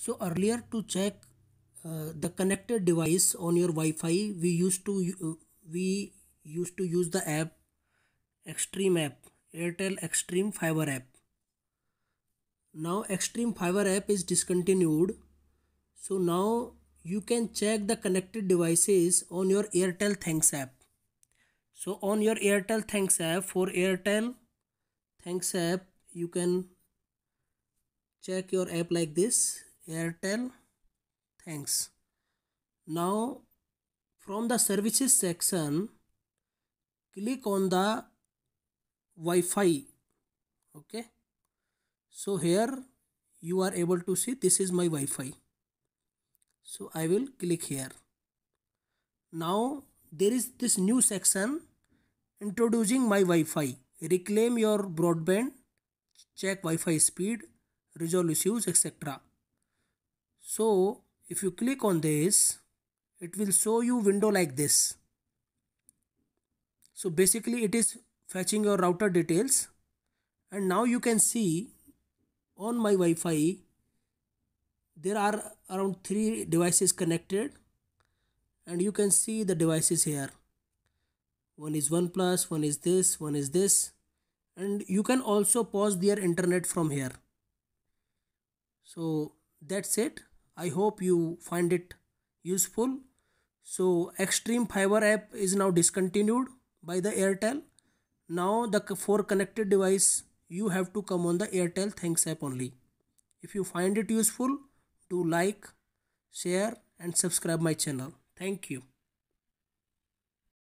So earlier to check uh, the connected device on your Wi-Fi, we used to uh, we used to use the app Xtreme app, Airtel Xtreme Fiber app. Now Xtreme Fiber app is discontinued. So now you can check the connected devices on your Airtel Thanks app. So on your Airtel Thanks app for Airtel Thanks app you can check your app like this Airtel. Thanks. Now from the services section click on the Wi-Fi. Okay? So here you are able to see this is my Wi-Fi. So I will click here. Now there is this new section introducing my Wi-Fi. Reclaim your broadband check Wi-Fi speed resolve issues etc so if you click on this it will show you window like this. So basically it is fetching your router details. And now you can see on my Wi-Fi there are around three devices connected. And you can see the devices here. One is OnePlus, one is this, one is this. And you can also pause their internet from here. So that's it I hope you find it useful. So Xtreme Fiber app is now discontinued by the Airtel. Now the for connected device you have to come on the Airtel Thanks app only. If you find it useful, do like, share and subscribe my channel. Thank you.